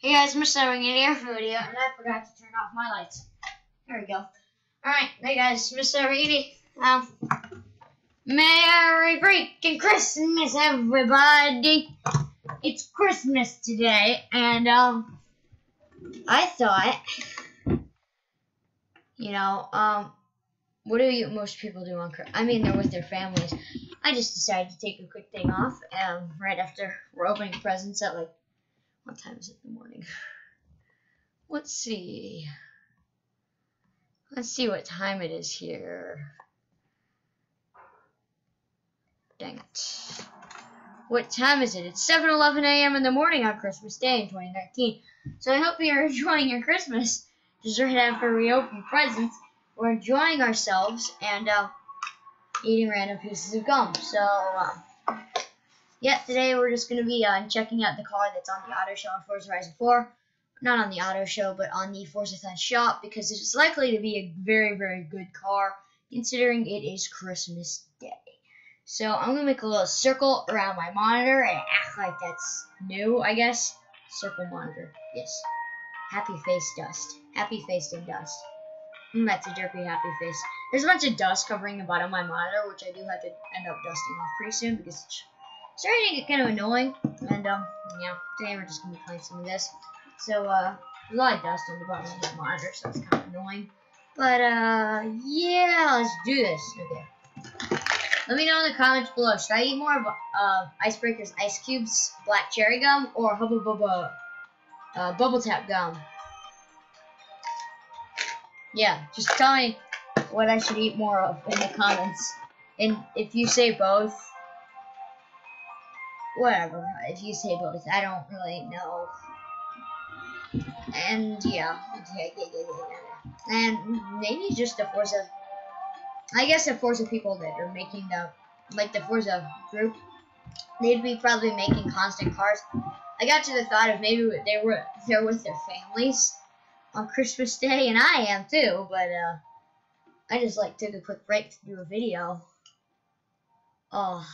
Hey guys, Mr. Having an air video, and I forgot to turn off my lights. There we go. Alright, hey guys, Mr. Having um, Merry freaking Christmas, everybody! It's Christmas today, and, um, I thought, you know, um, what do you, most people do on Christmas? I mean, they're with their families. I just decided to take a quick thing off, um, right after we're opening presents at, like, what time is it in the morning? Let's see. Let's see what time it is here. Dang it. What time is it? It's 7:11 a.m. in the morning on Christmas Day in 2019. So I hope you're enjoying your Christmas. Just right after we open presents, we're enjoying ourselves and uh, eating random pieces of gum. So, uh, yeah, today we're just going to be uh, checking out the car that's on the auto show on Forza Horizon 4. Not on the auto show, but on the Forzathon shop because it's likely to be a very, very good car considering it is Christmas Day. So I'm going to make a little circle around my monitor and act like that's new, I guess. Circle monitor. Yes. Happy face dust. Happy face and dust. Mm, that's a derpy happy face. There's a bunch of dust covering the bottom of my monitor, which I do have to end up dusting off pretty soon because it's starting to get kind of annoying. And, um, yeah, today we're just to be playing some of this. So, uh, there's a lot of dust on the bottom of my monitor, so it's kind of annoying. But, uh, yeah, let's do this. Okay. Let me know in the comments below. Should I eat more of uh, Icebreaker's Ice Cubes Black Cherry Gum or Hubba Bubba uh, Bubble Tape Gum? Yeah, just tell me what I should eat more of in the comments. And if you say both, whatever. If you say both, I don't really know. And yeah, yeah, yeah, yeah, yeah. And maybe just the force of, I guess the force of people that are making the, like the force of group, they'd be probably making constant cars. I got to the thought of maybe they were there with their families on Christmas Day, and I am too. But uh, I just like took a quick break to do a video. Oh,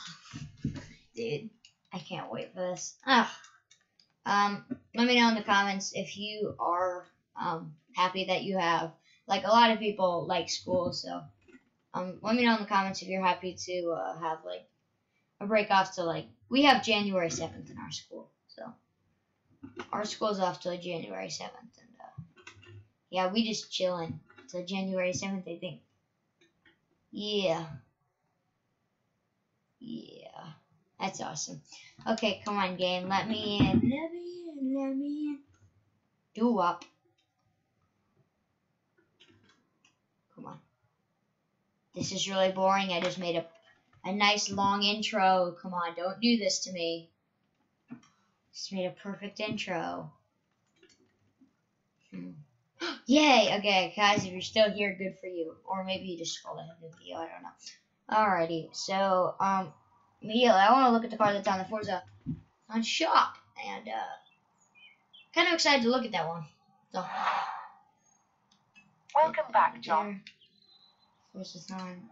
dude, I can't wait for this. Ah. Um, let me know in the comments if you are um happy that you have like a lot of people like school, so um, let me know in the comments if you're happy to uh, have like a break off to like we have January seventh in our school, so our school's off till January seventh, and uh, yeah, we just chilling till January seventh, I think. Yeah, yeah, that's awesome. Okay, come on, game, let me in, let me in, let me in. Do up. Come on. This is really boring. I just made a, a nice long intro. Come on, don't do this to me. Just made a perfect intro. Hmm. Yay! Okay, guys, if you're still here, good for you. Or maybe you just scrolled ahead of the video, I don't know. Alrighty, so, um, immediately, I want to look at the car that's on the Forza on shop. And, uh, kind of excited to look at that one. So, Welcome back, John. The sign?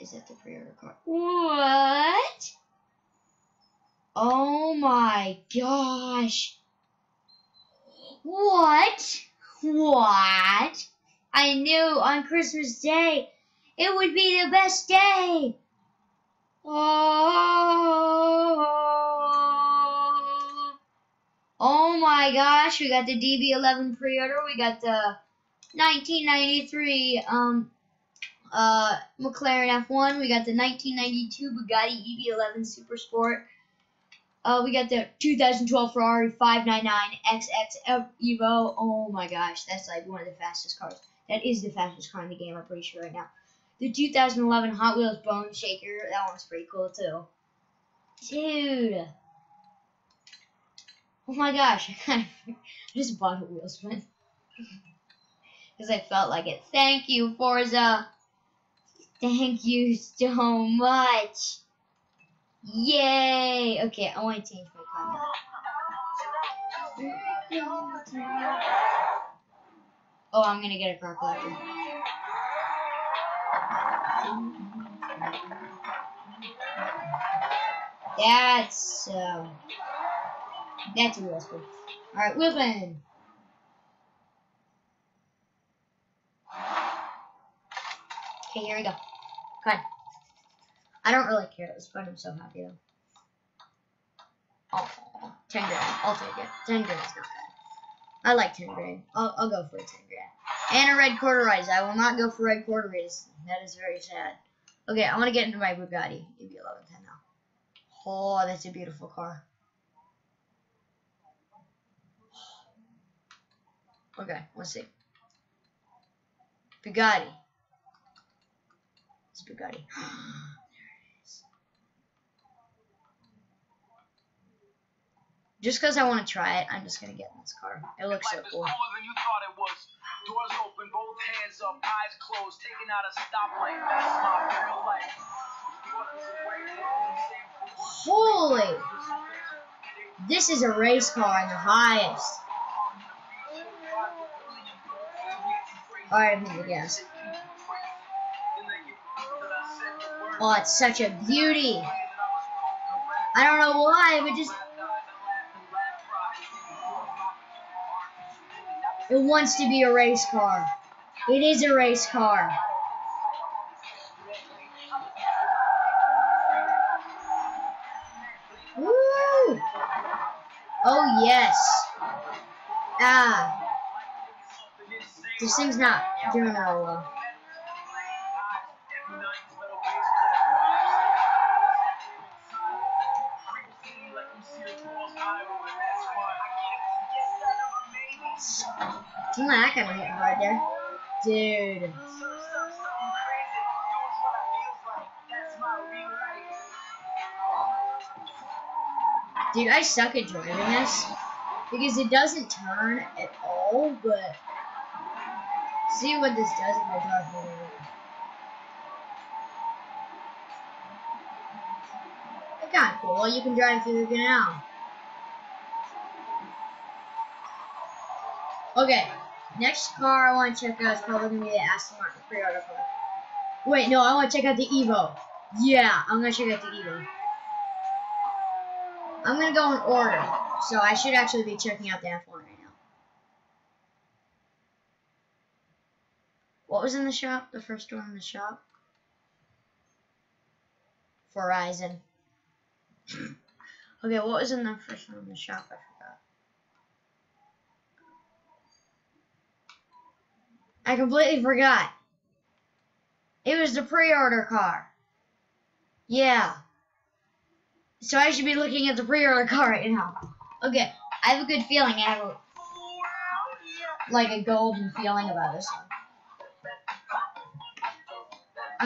Is it the pre-order card? What? Oh my gosh. What? What? I knew on Christmas Day it would be the best day. Oh. Oh my gosh, we got the DB11 pre-order. We got the 1993 um, uh, McLaren F1. We got the 1992 Bugatti EV11 Super Sport. Uh, we got the 2012 Ferrari 599 XX Evo. Oh my gosh, that's like one of the fastest cars. That is the fastest car in the game, I'm pretty sure right now. The 2011 Hot Wheels Bone Shaker. That one's pretty cool too. Dude. Oh my gosh, I just bought a wheel spin because I felt like it. Thank you, Forza. Thank you so much. Yay! Okay, I want to change my comment. Oh, I'm gonna get a car collector. That's so. That's a real speed. Alright, whipping. Okay, here we go. Come on. I don't really care at this point. I'm so happy though. Oh, 10 grand. I'll take it. 10 grand is not bad. I like 10 grand. I'll, I'll go for a 10 grand. And a red rise. I will not go for red rise. That is very sad. Okay, I want to get into my Bugatti. It'd be 1110 now. Oh, that's a beautiful car. Okay, let's see. Bugatti. It's Bugatti. there it is. Just because I want to try it, I'm just going to get in this car. It looks so cool. Doors open, both hands up, eyes closed, taking out a stoplight. That's my real life. Holy! This is a race car in the highest. Alright, I'm gonna guess. Oh, it's such a beauty. I don't know why, but just It wants to be a race car. It is a race car. Woo! Oh, yes. Ah. This thing's not doing real well. Isn't that kind of hit hard there? Dude. Dude, I suck at driving this. Because it doesn't turn at all, but... See what this does in the dark It's kind of cool. You can drive through the canal. Okay, next car I want to check out is probably going to be the Aston Martin pre-order car. Wait, no, I want to check out the Evo. Yeah, I'm going to check out the Evo. I'm going to go in order, so I should actually be checking out the F1 right now. What was in the shop? The first one in the shop? Verizon. okay, what was in the first one in the shop? I completely forgot. It was the pre-order car. Yeah. So I should be looking at the pre-order car right now. Okay, I have a good feeling. I have a, like a golden feeling about this one.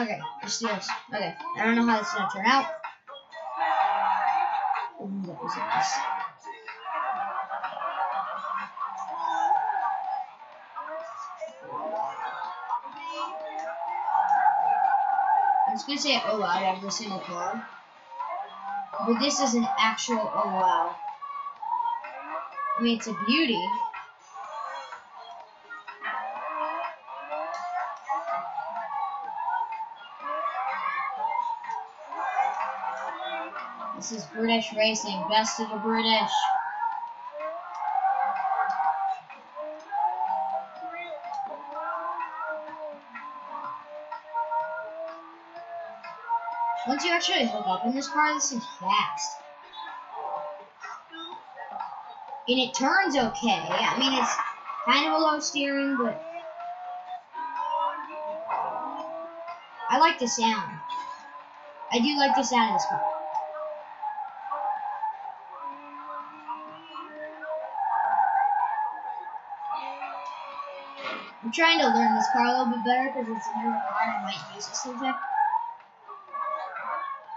Okay, let's do this. Okay, I don't know how this is gonna turn out. Ooh, was? Was gonna say oh wow every single car. But this is an actual oh wow. I mean it's a beauty. This is British racing, best of the British. Once you actually hook up in this car, this is fast. And it turns okay. I mean, it's kind of a low steering, but I like the sound. I do like the sound of this car. I'm trying to learn this car a little bit better because it's a newer car and I might use it sometime.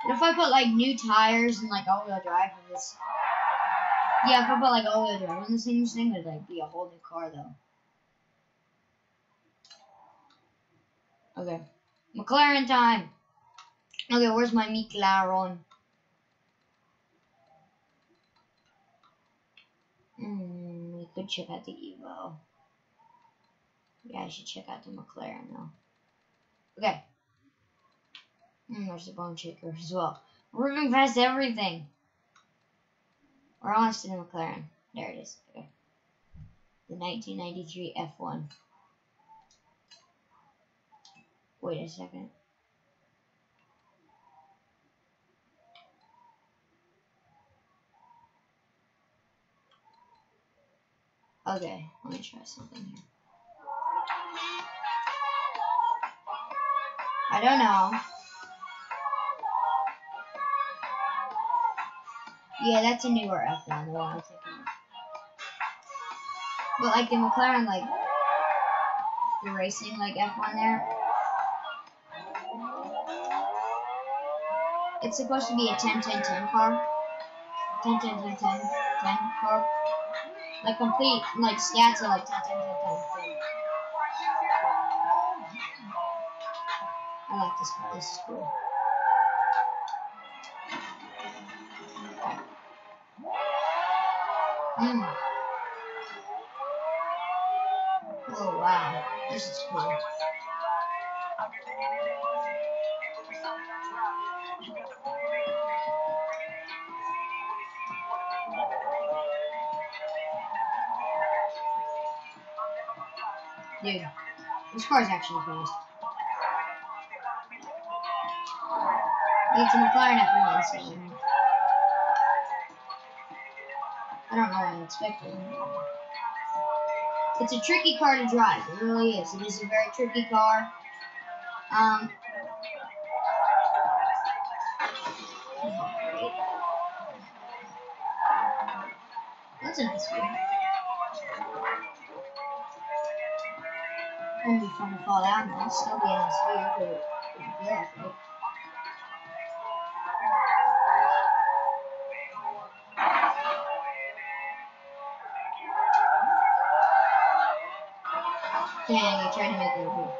If I put like new tires and like all-wheel drive on this? Yeah, if I put like all-wheel drive on this thing, this thing would like be a whole new car though. Okay, McLaren time. Okay, where's my McLaren? Hmm, we could check out the Evo. Yeah, I should check out the McLaren though. Okay. And there's a bone shaker as well. We're moving past everything. We're almost in the McLaren. There it is. Okay. The 1993 F1. Wait a second. Okay, let me try something here. I don't know. Yeah, that's a newer F1, the one I'm thinking of. But like the McLaren, like the racing, like F1 there. It's supposed to be a 10 10 10 car. 10 10 10 10 10 car. Like complete, like stats are like 10 10 10 10. I like this car, this is cool. Mm. Oh wow, this is cool. Dude, this car is actually fast. It's a McLaren F1, so I don't know what I expected. It's a tricky car to drive. It really is. It is a very tricky car. Um. That's a nice view. Wouldn't be fun to fall down though. Still be a nice view, but Dang, I tried to make it.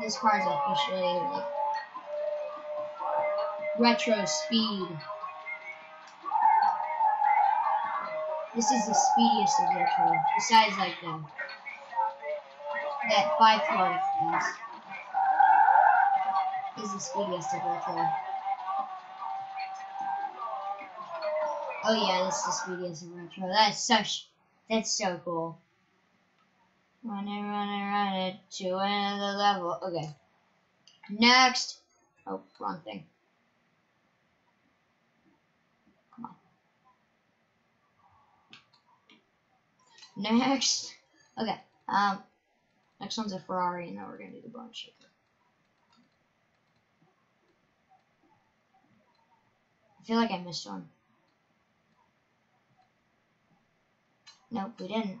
This car is officially like retro speed. This is the speediest of retro, besides like the that five car is. Is the speediest of retro. Oh yeah, this is the speediest of retro. That's such that's so cool. Run it, run it, run it to another level. Okay. Next. Oh, wrong thing. Come on. Next. Okay. Um. Next one's a Ferrari, and now we're gonna do the bone shaker. I feel like I missed one. Nope, we didn't.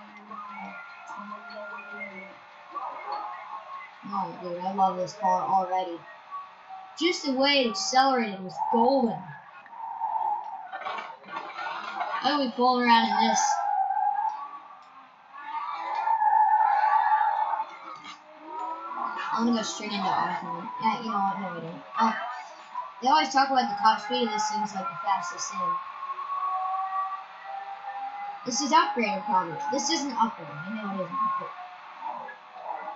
Oh, dude, I love this car already. Just the way it accelerated was golden. I'll be pulling around in this. I'm gonna go straight into Osmond. Yeah, you know what? No, we don't. Oh, they always talk about the top speed of this thing's like the fastest thing. This is upgraded probably. This isn't upgraded. I know it isn't. But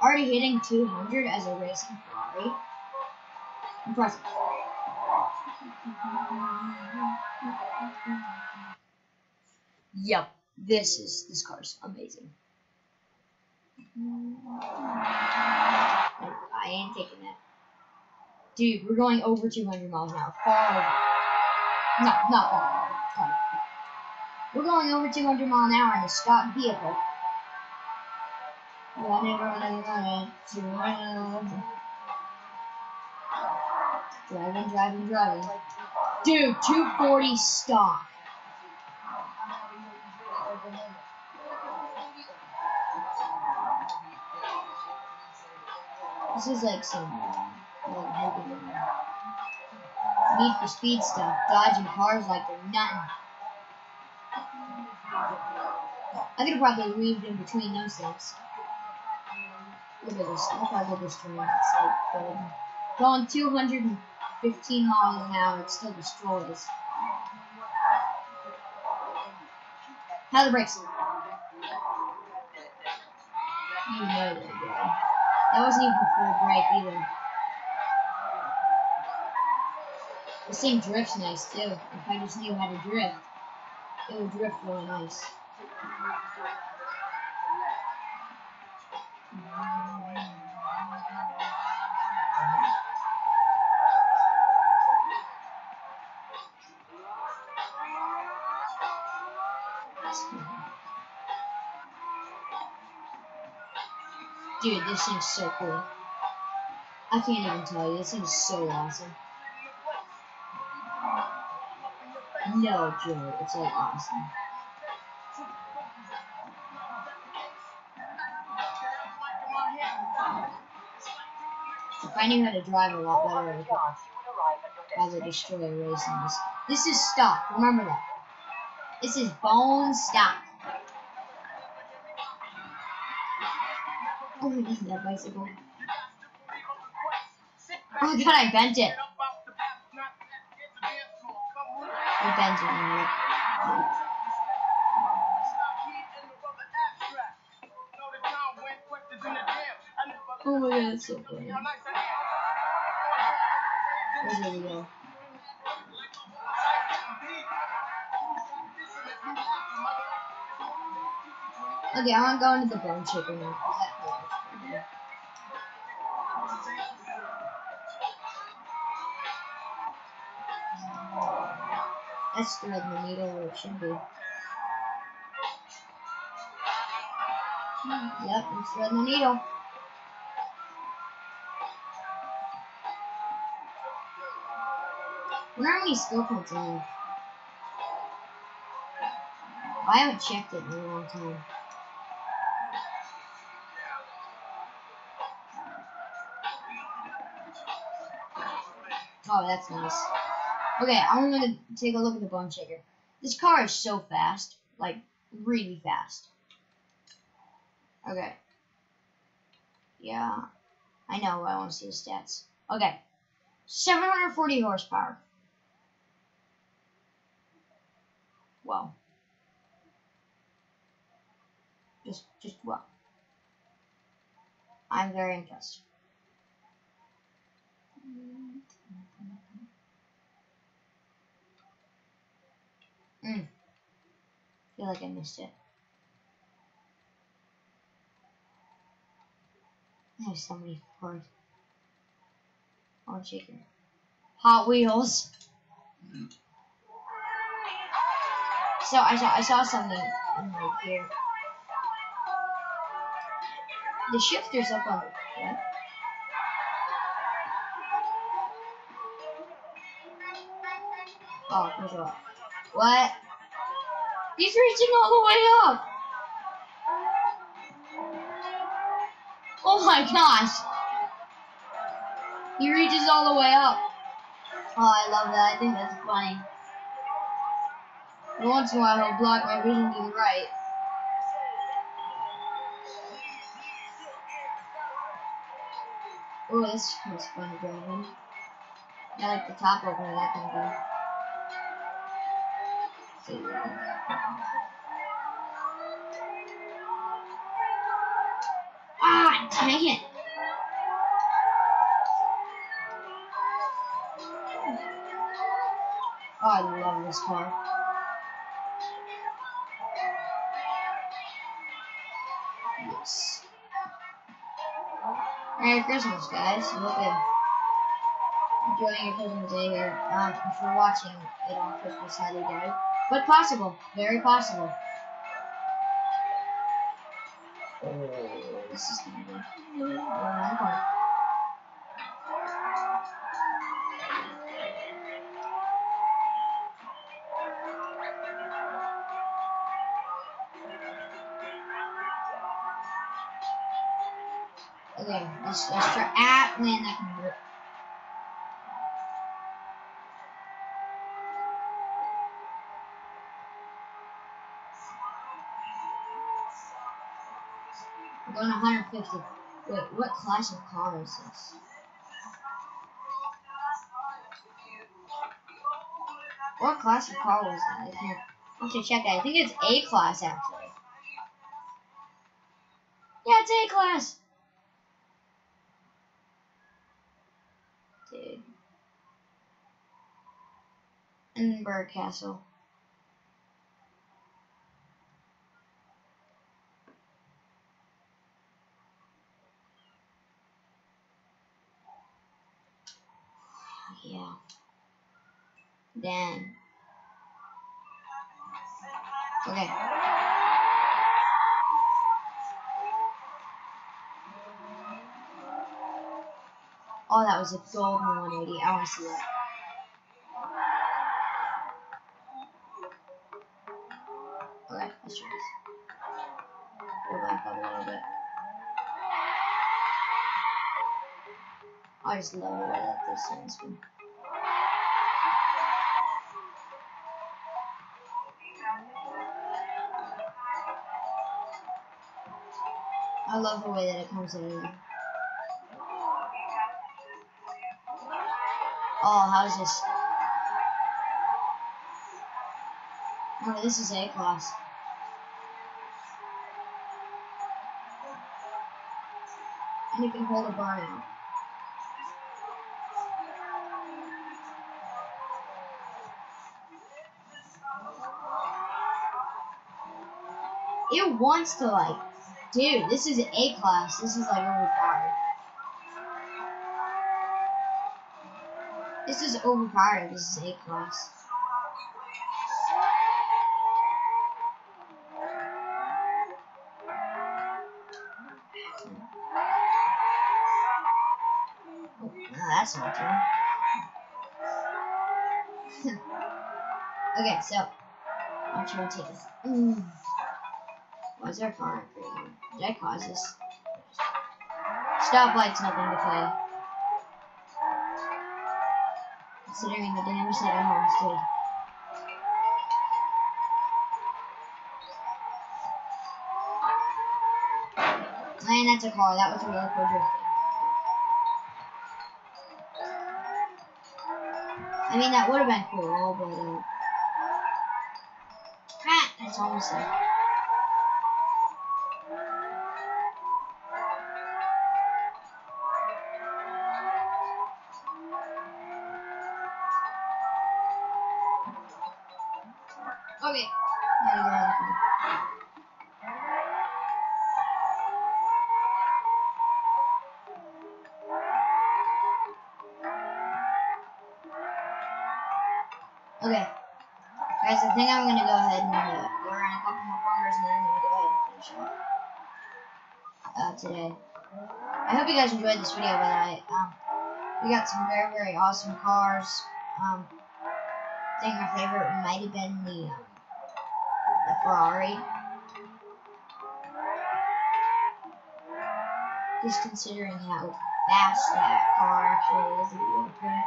already hitting 200 as a racing Ferrari. Impressive. Yep, this is this car's amazing. I ain't taking that. Dude, we're going over 200 miles an hour. Far. No, not far. far. We're going over 200 mile an hour in a stock vehicle. Running, running, running, running. Driving, driving, driving. Dude, 240 stock. This is like some like Need for Speed stuff, dodging cars like they're nothing. I could probably weaved in between those things. Look at this. Look how good this train is. It's like going 215 miles an hour, it still destroys. How the brakes look? You know they're. That wasn't even full brake either. This thing drifts nice too. If I just knew how to drift, it would drift really nice. Dude, this thing's so cool. I can't even tell you, this thing's so awesome. No joke, it's like awesome. If I knew how to drive a lot better, I could rather destroy racing this. This is stock, remember that. This is bone stock. Oh, this is that bicycle. Oh god, I bent it. I bent it. Right? Oh my god, that's so funny. Where's the go? Okay, I want to go into the bone shaker now. That's threading the needle where it should be. Yep, I'm threading the needle. wonder how many skill points. I haven't checked it in a long time. Oh, that's nice. Okay, I'm gonna take a look at the bone shaker. This car is so fast, like really fast. Okay. Yeah, I know. I want to see the stats. Okay, 740 horsepower. Wow. Just, just wow. I'm very impressed. Mm. Feel like I missed it. There's so many Ford. Oh, chicken. Hot Wheels. So I saw I saw something in right here. The shifter's up on what? Oh, there's a what? He's reaching all the way up. Oh my gosh. He reaches all the way up. Oh, I love that. I think that's funny. Once in a while, he'll block my vision to the right. Oh, this was fun driving. I like the top opener that can go. Ah, dang it! Oh, I love this car. Yes. Merry Christmas, guys. Hope you're enjoying your Christmas day here. Um, if you're watching it on Christmas, you go? But possible. Very possible. Oh, this is gonna be. Okay, let's, let's try. Ah, man, that can hurt. We're going 150. Wait, what class of car is this? What class of car was that? I can't. I should check that. I think it's A class actually. Yeah, it's A class. Dude. Edinburgh Castle. Yeah. Dang. Okay. Oh, that was a golden 180. I want to see that. Okay, let's try this. Go back up a little bit. I just love the way that this sounds. I love the way that it comes in. Oh, how's this? Oh, this is A class. And you can hold a burnout. It wants to like, dude, this is A class. This is like overpowered. This is overpowered. This is A class. Oh, that's not true. okay, so I'm trying to take this. Mm. Why is there? Did I cause this? Stoplight's nothing to play. Considering the damage that I almost did. And that's a car. That was a really cool drifting. I mean, that would have been cool, but uh, ah, that's almost there. Go around a couple more corners and then gonna go ahead and finish up uh, today. I hope you guys enjoyed this video, the way. Um, we got some very, very awesome cars. Um, I think my favorite might have been the, um, the Ferrari. Just considering how fast that car actually is, if you it.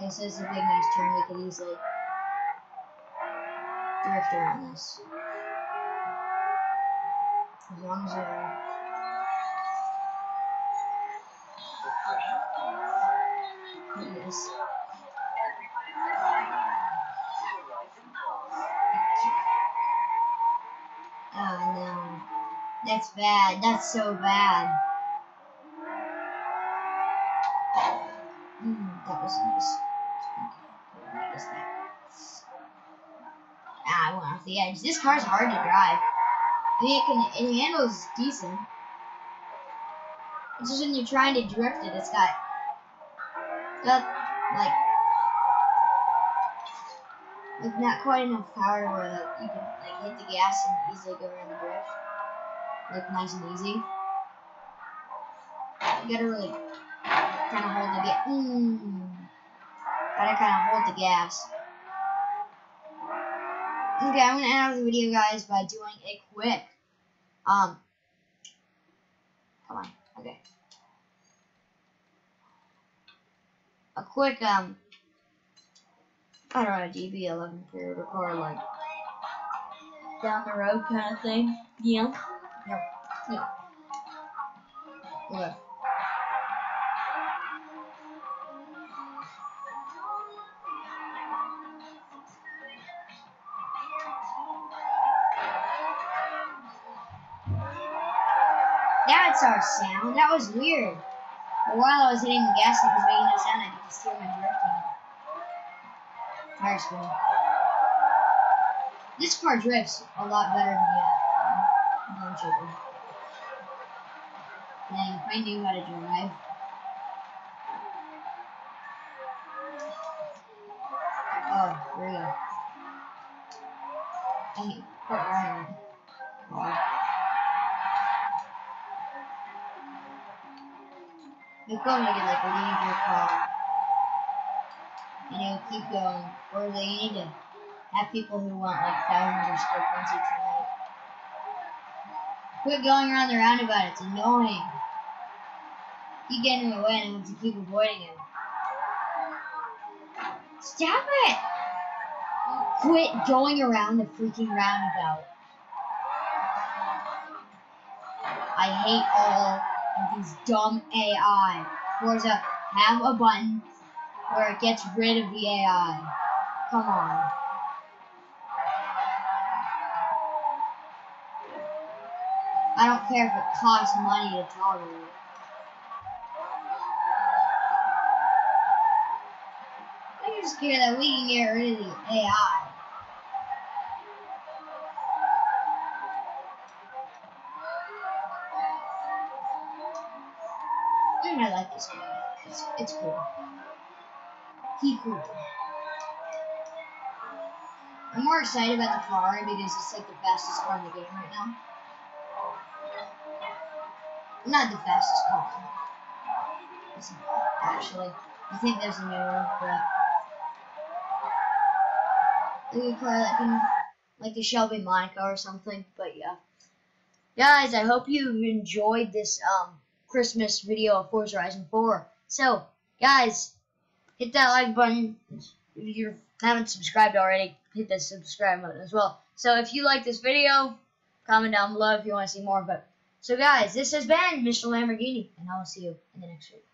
This is a big nice turn. We could easily drift around this. As long as you're Yes. Oh no. That's bad. That's so bad. Mm, that was nice. I went off the edge. This car's hard to drive. It can it handles decent. It's just when you're trying to drift it, it's got got like like not quite enough power where like you can like hit the gas and easily go around the drift, like nice and easy. You gotta really kind of hold the gas. Mm. Gotta kind of hold the gas. Okay, I'm gonna end off the video, guys, by doing a quick, um, come on, okay, a quick, um, I don't know, DB11 for record, like, down the road kind of thing, yeah, yeah, yeah, That's our sound. That was weird. While I was hitting the gas, it was making no sound. I could just hear my drifting. Tire spinning. This car drifts a lot better than the uh, Chipper. Dang, if I knew how to drive. Oh, here we go. Hey, put You'll go make it like leave your car. And it'll keep going. Or they need to have people who want like thousands of square points each night. Quit going around the roundabout, it's annoying. Keep getting in my way and I have to keep avoiding it. Stop it! Quit going around the freaking roundabout. I hate all these dumb AI. Forza, have a button where it gets rid of the AI. Come on. I don't care if it costs money to toggle it. I'm just scared that we can get rid of the AI. I like this game. It's, it's cool. He cool. I'm more excited about the Ferrari because it's like the fastest car in the game right now. Not the fastest car. It's not, actually. I think there's a new one, but like a car that can, like a Shelby Monaco or something. But yeah, guys, I hope you enjoyed this um Christmas video of Forza Horizon 4. So, guys, hit that like button. If you haven't subscribed already, hit the subscribe button as well. So, if you like this video, comment down below if you want to see more it. So, guys, this has been Mr. Lamborghini, and I will see you in the next video.